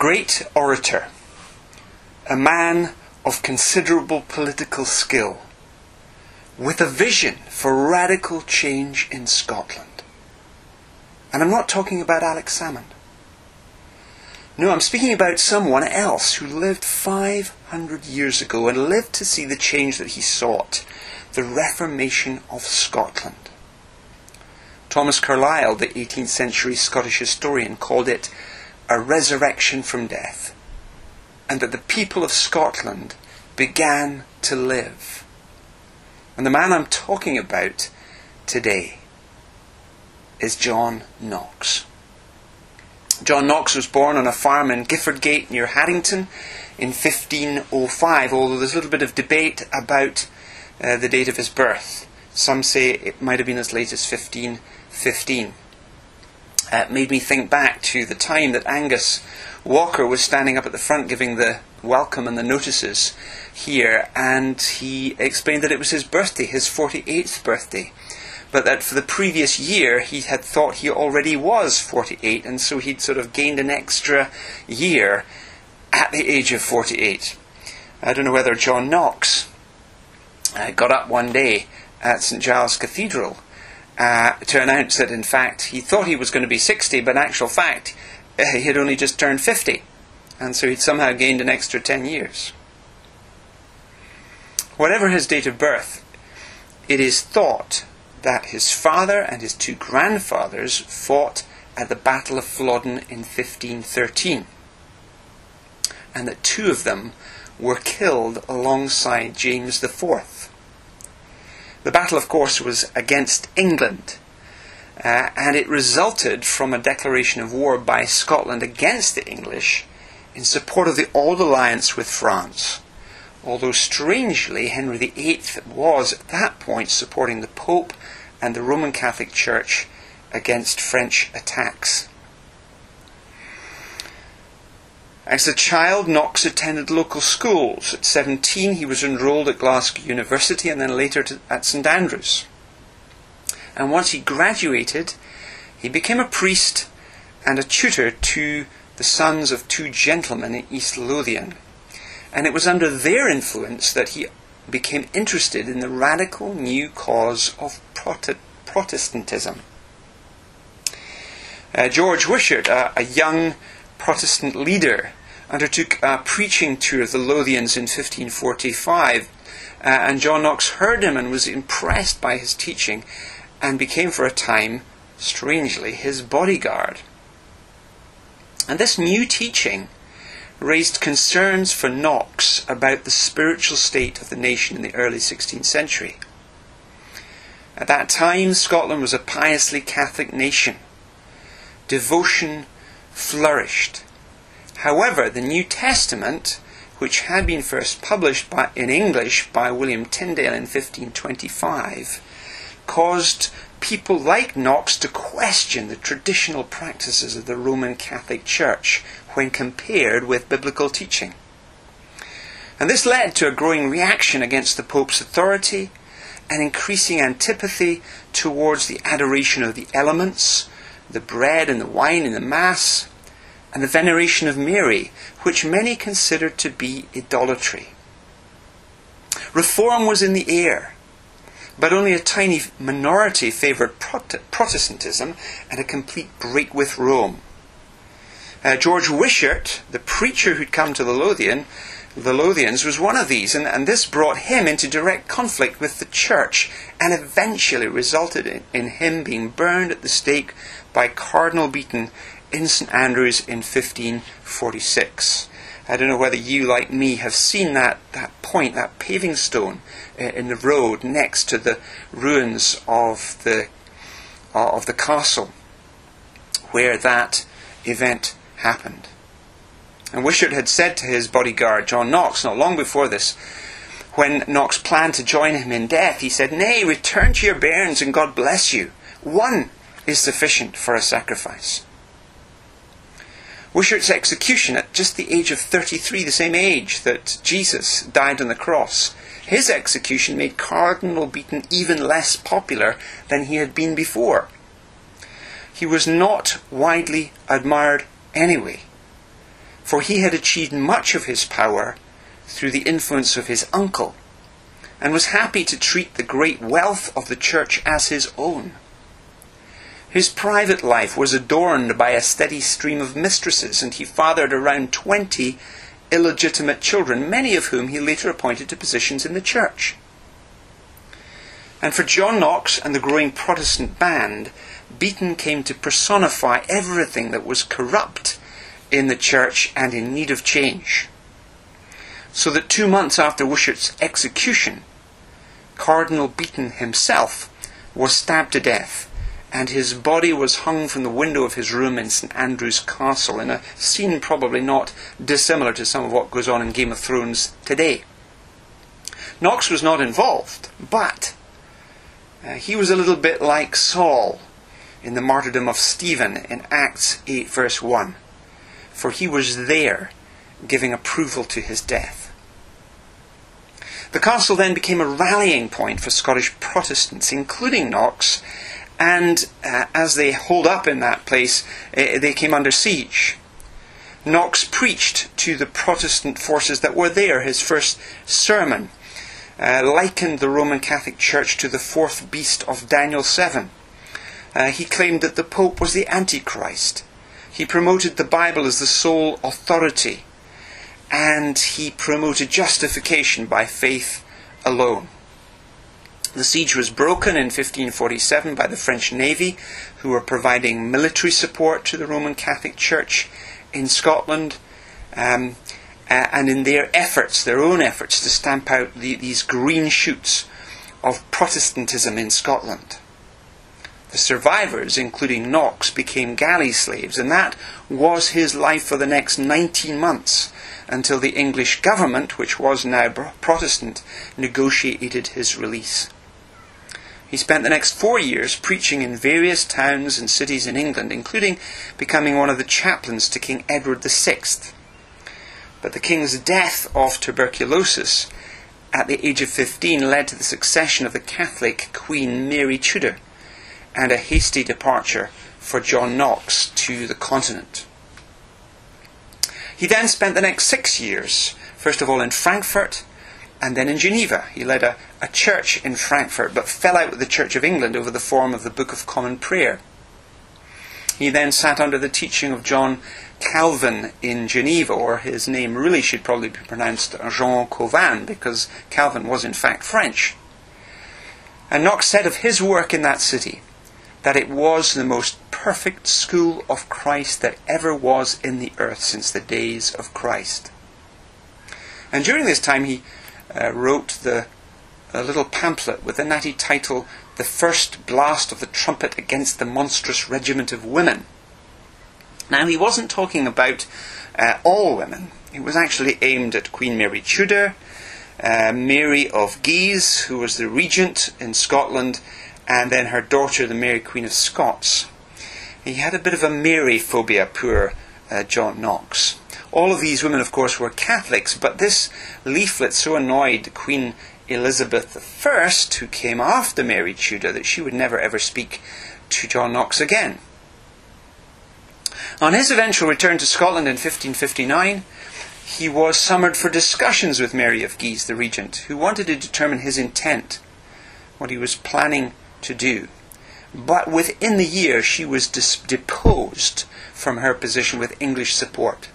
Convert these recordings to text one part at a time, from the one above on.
great orator, a man of considerable political skill, with a vision for radical change in Scotland. And I'm not talking about Alex Salmond. No, I'm speaking about someone else who lived 500 years ago and lived to see the change that he sought the Reformation of Scotland. Thomas Carlyle, the 18th century Scottish historian, called it a resurrection from death, and that the people of Scotland began to live. And the man I'm talking about today is John Knox. John Knox was born on a farm in Giffordgate near Haddington in 1505, although there's a little bit of debate about uh, the date of his birth. Some say it might have been as late as 1515. Uh, made me think back to the time that Angus Walker was standing up at the front giving the welcome and the notices here, and he explained that it was his birthday, his 48th birthday, but that for the previous year he had thought he already was 48, and so he'd sort of gained an extra year at the age of 48. I don't know whether John Knox uh, got up one day at St Giles Cathedral uh, to announce that, in fact, he thought he was going to be 60, but in actual fact, he had only just turned 50. And so he'd somehow gained an extra 10 years. Whatever his date of birth, it is thought that his father and his two grandfathers fought at the Battle of Flodden in 1513, and that two of them were killed alongside James IV. The battle, of course, was against England, uh, and it resulted from a declaration of war by Scotland against the English in support of the Old Alliance with France. Although strangely, Henry VIII was at that point supporting the Pope and the Roman Catholic Church against French attacks. As a child, Knox attended local schools. At 17, he was enrolled at Glasgow University and then later to, at St Andrews. And once he graduated, he became a priest and a tutor to the sons of two gentlemen in East Lothian. And it was under their influence that he became interested in the radical new cause of Protestantism. Uh, George Wishart, a young Protestant leader, undertook a preaching tour of the Lothians in 1545, uh, and John Knox heard him and was impressed by his teaching and became for a time, strangely, his bodyguard. And this new teaching raised concerns for Knox about the spiritual state of the nation in the early 16th century. At that time, Scotland was a piously Catholic nation. Devotion flourished. However, the New Testament, which had been first published by, in English by William Tyndale in 1525, caused people like Knox to question the traditional practices of the Roman Catholic Church when compared with biblical teaching. And this led to a growing reaction against the Pope's authority, an increasing antipathy towards the adoration of the elements, the bread and the wine in the Mass, and the veneration of Mary, which many considered to be idolatry. Reform was in the air, but only a tiny minority favoured Protestantism and a complete break with Rome. Uh, George Wishart, the preacher who'd come to the Lothian, the Lothians, was one of these, and, and this brought him into direct conflict with the church and eventually resulted in, in him being burned at the stake by Cardinal Beaton in St Andrews in 1546. I don't know whether you, like me, have seen that, that point, that paving stone uh, in the road next to the ruins of the, uh, of the castle where that event happened. And Wishart had said to his bodyguard, John Knox, not long before this, when Knox planned to join him in death, he said, Nay, return to your bairns and God bless you. One is sufficient for a sacrifice. Wishart's execution at just the age of 33, the same age that Jesus died on the cross, his execution made Cardinal Beaton even less popular than he had been before. He was not widely admired anyway. for he had achieved much of his power through the influence of his uncle, and was happy to treat the great wealth of the church as his own. His private life was adorned by a steady stream of mistresses, and he fathered around twenty illegitimate children, many of whom he later appointed to positions in the church. And for John Knox and the growing Protestant band, Beaton came to personify everything that was corrupt in the church and in need of change. So that two months after Wishart's execution, Cardinal Beaton himself was stabbed to death and his body was hung from the window of his room in St Andrew's Castle in a scene probably not dissimilar to some of what goes on in Game of Thrones today. Knox was not involved, but uh, he was a little bit like Saul in the martyrdom of Stephen in Acts 8, verse 1, for he was there giving approval to his death. The castle then became a rallying point for Scottish Protestants, including Knox, and uh, as they holed up in that place, uh, they came under siege. Knox preached to the Protestant forces that were there. His first sermon uh, likened the Roman Catholic Church to the fourth beast of Daniel 7. Uh, he claimed that the Pope was the Antichrist. He promoted the Bible as the sole authority. And he promoted justification by faith alone. The siege was broken in 1547 by the French Navy, who were providing military support to the Roman Catholic Church in Scotland. Um, and in their efforts, their own efforts, to stamp out the, these green shoots of Protestantism in Scotland. The survivors, including Knox, became galley slaves, and that was his life for the next 19 months until the English government, which was now Protestant, negotiated his release. He spent the next four years preaching in various towns and cities in England, including becoming one of the chaplains to King Edward VI. But the king's death of tuberculosis at the age of 15 led to the succession of the Catholic Queen Mary Tudor and a hasty departure for John Knox to the continent. He then spent the next six years, first of all in Frankfurt and then in Geneva. He led a, a church in Frankfurt, but fell out with the Church of England over the form of the Book of Common Prayer. He then sat under the teaching of John Calvin in Geneva, or his name really should probably be pronounced Jean Calvin, because Calvin was in fact French. And Knox said of his work in that city that it was the most perfect school of Christ that ever was in the earth since the days of Christ. And during this time he uh, wrote the a little pamphlet with the natty title The First Blast of the Trumpet Against the Monstrous Regiment of Women. Now, he wasn't talking about uh, all women. It was actually aimed at Queen Mary Tudor, uh, Mary of Guise, who was the regent in Scotland, and then her daughter, the Mary Queen of Scots. He had a bit of a Mary phobia, poor uh, John Knox. All of these women, of course, were Catholics, but this leaflet so annoyed Queen Elizabeth I, who came after Mary Tudor, that she would never ever speak to John Knox again. On his eventual return to Scotland in 1559, he was summoned for discussions with Mary of Guise, the regent, who wanted to determine his intent, what he was planning to do. But within the year, she was dis- deposed from her position with English support.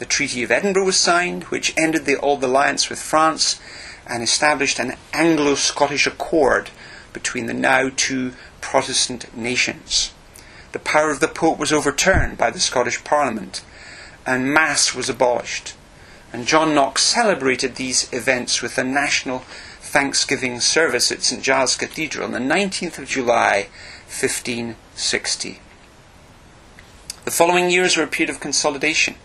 The Treaty of Edinburgh was signed, which ended the old alliance with France and established an Anglo Scottish accord between the now two Protestant nations. The power of the Pope was overturned by the Scottish Parliament, and Mass was abolished. And John Knox celebrated these events with a national Thanksgiving service at St Giles Cathedral on the 19th of July, 1560. The following years were a period of consolidation.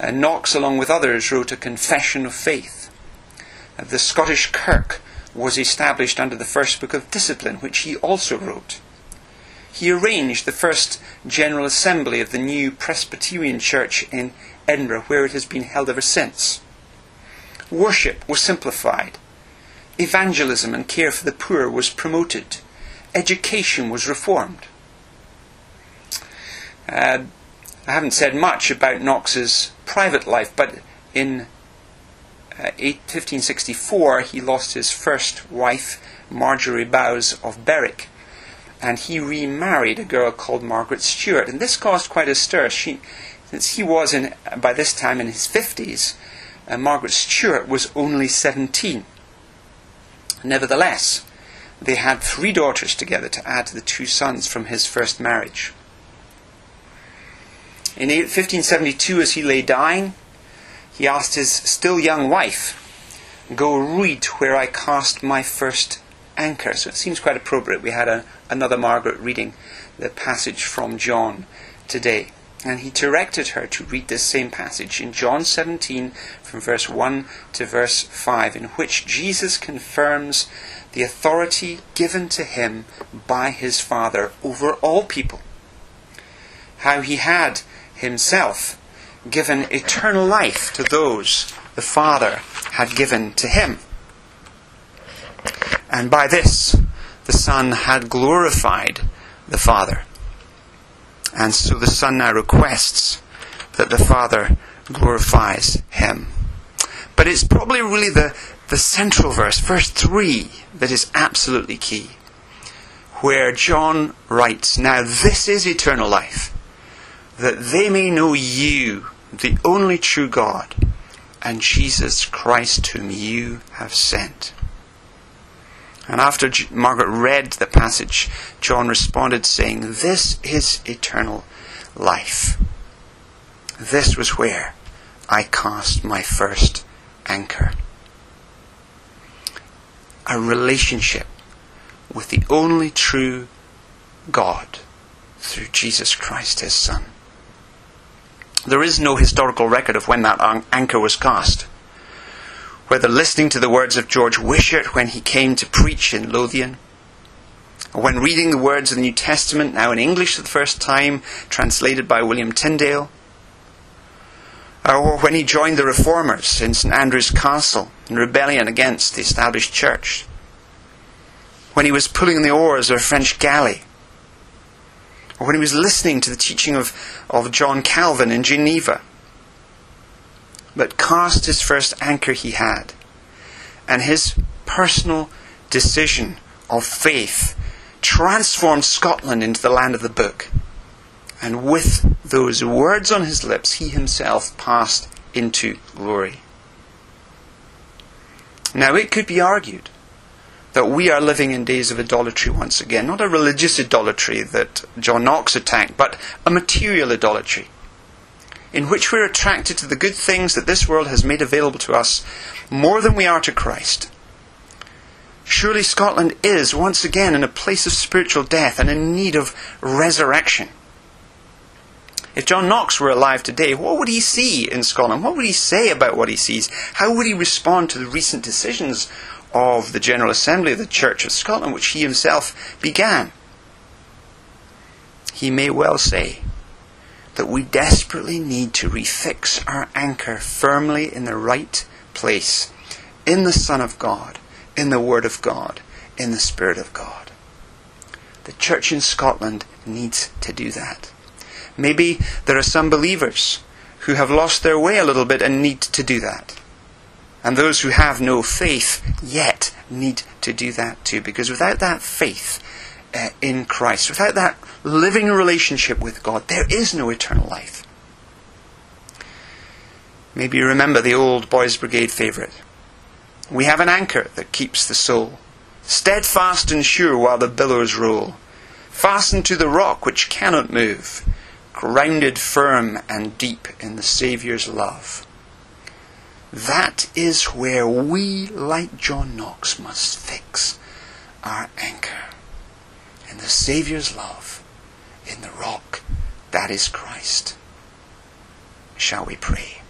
Uh, Knox, along with others, wrote a Confession of Faith the Scottish Kirk was established under the first book of discipline, which he also wrote. He arranged the first General Assembly of the new Presbyterian Church in Edinburgh, where it has been held ever since. Worship was simplified. Evangelism and care for the poor was promoted. Education was reformed. Uh, I haven't said much about Knox's private life, but in uh, 1564 he lost his first wife, Marjorie Bowes of Berwick, and he remarried a girl called Margaret Stewart, and this caused quite a stir. She, since he was in, by this time in his 50s, uh, Margaret Stewart was only 17. Nevertheless, they had three daughters together to add to the two sons from his first marriage. In 1572, as he lay dying, he asked his still young wife, Go read where I cast my first anchor. So it seems quite appropriate. We had a, another Margaret reading the passage from John today. And he directed her to read this same passage in John 17, from verse 1 to verse 5, in which Jesus confirms the authority given to him by his Father over all people. How he had himself given eternal life to those the Father had given to him. And by this, the Son had glorified the Father. And so the Son now requests that the Father glorifies him. But it's probably really the, the central verse, verse 3, that is absolutely key. Where John writes, Now this is eternal life, that they may know you, the only true God, and Jesus Christ, whom you have sent. And after Margaret read the passage, John responded, saying, This is eternal life. This was where I cast my first anchor. A relationship with the only true God through Jesus Christ, his Son. There is no historical record of when that anchor was cast. Whether listening to the words of George Wishart when he came to preach in Lothian, or when reading the words of the New Testament, now in English for the first time, translated by William Tyndale, or when he joined the reformers in St Andrew's Castle in rebellion against the established church, when he was pulling the oars of a French galley, or when he was listening to the teaching of, of John Calvin in Geneva. But cast his first anchor he had, and his personal decision of faith transformed Scotland into the land of the book. And with those words on his lips, he himself passed into glory. Now, it could be argued that we are living in days of idolatry once again. Not a religious idolatry that John Knox attacked, but a material idolatry, in which we're attracted to the good things that this world has made available to us more than we are to Christ. Surely Scotland is once again in a place of spiritual death and in need of resurrection. If John Knox were alive today, what would he see in Scotland? What would he say about what he sees? How would he respond to the recent decisions of the General Assembly of the Church of Scotland, which he himself began. He may well say that we desperately need to refix our anchor firmly in the right place, in the Son of God, in the Word of God, in the Spirit of God. The church in Scotland needs to do that. Maybe there are some believers who have lost their way a little bit and need to do that. And those who have no faith yet need to do that too, because without that faith uh, in Christ, without that living relationship with God, there is no eternal life. Maybe you remember the old Boys Brigade favourite. We have an anchor that keeps the soul, steadfast and sure while the billows roll, fastened to the rock which cannot move, grounded firm and deep in the Saviour's love. That is where we, like John Knox, must fix our anchor in the Saviour's love, in the rock that is Christ. Shall we pray?